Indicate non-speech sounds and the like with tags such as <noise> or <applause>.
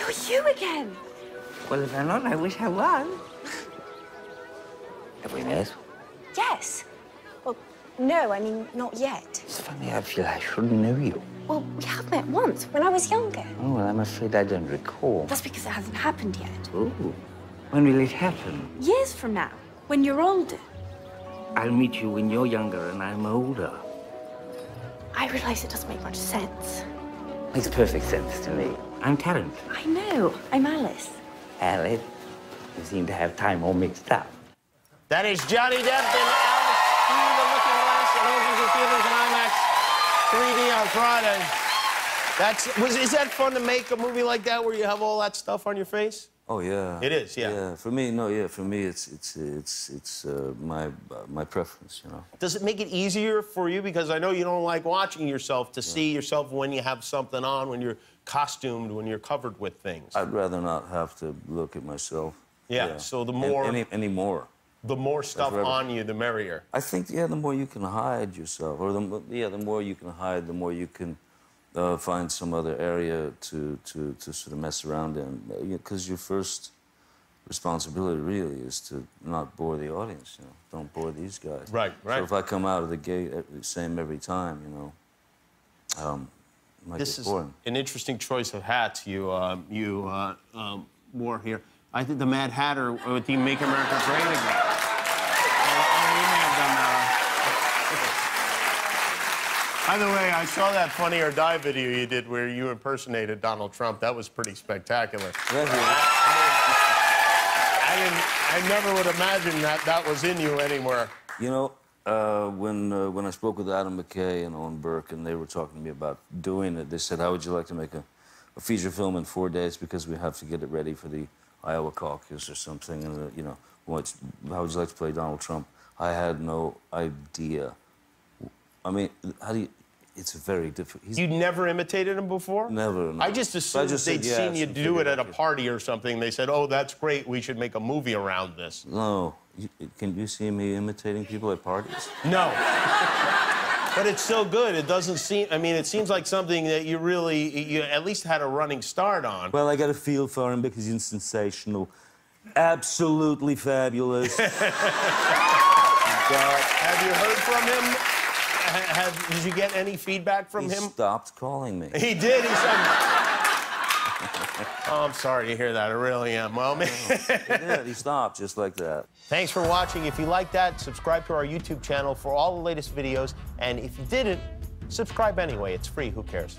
You're you again. Well, if I'm not, I wish I was. Have we met? Yes. Well, no, I mean, not yet. It's funny, I feel I should know you. Well, we have met once when I was younger. Oh, well, I'm afraid I don't recall. That's because it hasn't happened yet. Oh, when will it happen? Years from now, when you're older. I'll meet you when you're younger and I'm older. I realize it doesn't make much sense. Makes perfect sense to me. I'm Tarrant. I know. I'm Alice. Alice, you seem to have time all mixed up. That is Johnny Depp and Alice through the Looking Glass and opens in theaters and IMAX 3D on Friday. That's was is that fun to make a movie like that where you have all that stuff on your face? Oh yeah. It is, yeah. Yeah. For me, no, yeah. For me, it's it's it's it's uh, my uh, my preference, you know. Does it make it easier for you because I know you don't like watching yourself to see yourself when you have something on, when you're costumed, when you're covered with things. I'd rather not have to look at myself. Yeah, so the more- any any more. the more stuff on you, the merrier. I think yeah, the more you can hide yourself, or the yeah, the more you can hide, the more you can uh, find some other area to to to sort of mess around in. Because your first responsibility really is to not bore the audience. You know, don't bore these guys. Right, right. So if I come out of the gate uh, the same every time, you know, um, it might This get is boring. an interesting choice of hats you um, you uh, um, wore here. I think the Mad Hatter with the Make America Great Again. By the way, I saw that Funny or Die video you did where you impersonated Donald Trump. That was pretty spectacular. Thank you. I didn't. I never would imagine that that was in you anywhere. You know, uh, when uh, when I spoke with Adam McKay and Owen Burke, and they were talking to me about doing it, they said, "How would you like to make a, a feature film in four days because we have to get it ready for the Iowa caucus or something?" And uh, you know, what's, how would you like to play Donald Trump? I had no idea. I mean, how do you? It's very difficult. You never imitated him before? Never, no. I just I assumed just they'd said seen yes you do it at a party or something. They said, "Oh, that's great. We should make a movie around this." no. You, can you see me imitating people at parties? No. But it's so good. It doesn't seem. I mean, it seems like something that you really, you at least had a running start on. Well, I got a feel for him because he's sensational, absolutely fabulous. <laughs> Have you heard from him? Ha- Have, did you get any feedback from He him? He stopped calling me. He did. He said. oh, I'm sorry to hear that. I really am. Well, man. <laughs> He did. He stopped just like that. Thanks for watching. If you like that, subscribe to our YouTube channel for all the latest videos. And if you didn't, subscribe anyway. It's free. Who cares?